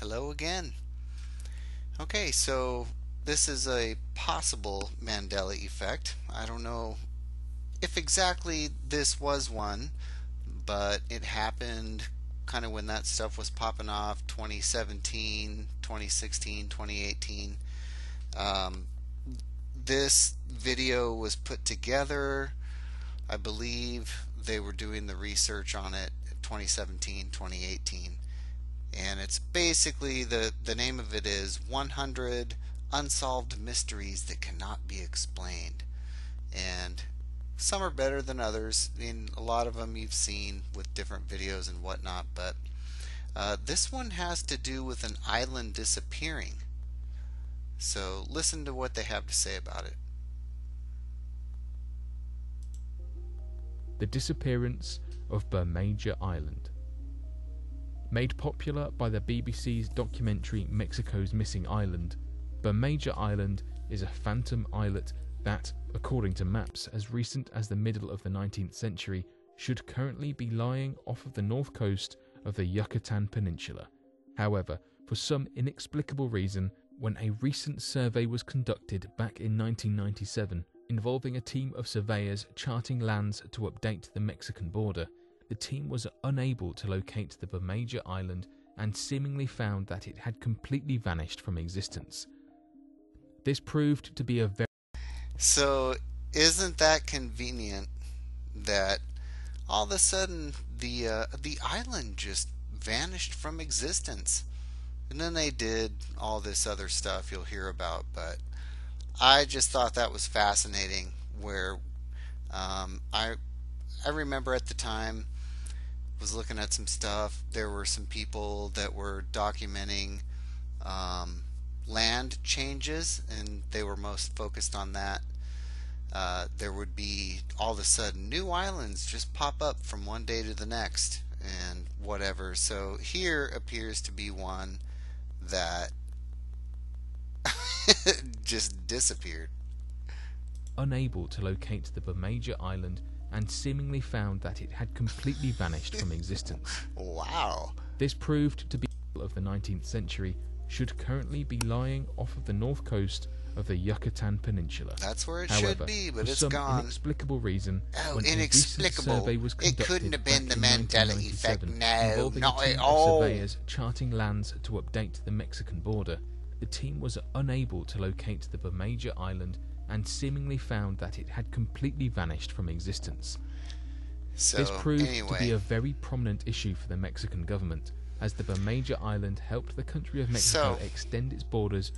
Hello again. Okay, so this is a possible Mandela effect. I don't know if exactly this was one, but it happened kind of when that stuff was popping off 2017, 2016, 2018. Um, this video was put together. I believe they were doing the research on it 2017, 2018 and it's basically the the name of it is 100 unsolved mysteries that cannot be explained. And some are better than others. I mean a lot of them you've seen with different videos and whatnot but uh, this one has to do with an island disappearing. So listen to what they have to say about it. The disappearance of Bermeja Island Made popular by the BBC's documentary Mexico's Missing Island, Bermeja Island is a phantom islet that, according to maps as recent as the middle of the 19th century, should currently be lying off of the north coast of the Yucatan Peninsula. However, for some inexplicable reason, when a recent survey was conducted back in 1997 involving a team of surveyors charting lands to update the Mexican border, the team was unable to locate the Bermeja island and seemingly found that it had completely vanished from existence. This proved to be a very So, isn't that convenient that all of a sudden the uh, the island just vanished from existence? And then they did all this other stuff you'll hear about, but I just thought that was fascinating. Where um, I I remember at the time was looking at some stuff. There were some people that were documenting um, land changes, and they were most focused on that. Uh, there would be all of a sudden new islands just pop up from one day to the next, and whatever. So here appears to be one that just disappeared. Unable to locate the Bermeja island and seemingly found that it had completely vanished from existence. Wow. This proved to be of the 19th century should currently be lying off of the north coast of the Yucatan Peninsula. That's where it However, should be, but for it's some gone. inexplicable reason, Oh, inexplicable. survey was It couldn't have been the Mandela effect. 1997 No, not at all. surveyors charting lands to update the Mexican border, the team was unable to locate the Bermeja island and seemingly found that it had completely vanished from existence. So This proved anyway, to be a very prominent issue for the Mexican government, as the Bermeja Island helped the country of Mexico So- extend its borders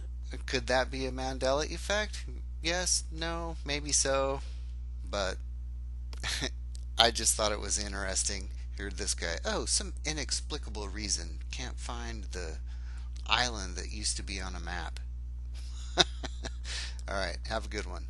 could that be a Mandela effect? Yes, no, maybe so, but I just thought it was interesting. Heard this guy, oh, some inexplicable reason can't find the island that used to be on a map. All right, have a good one.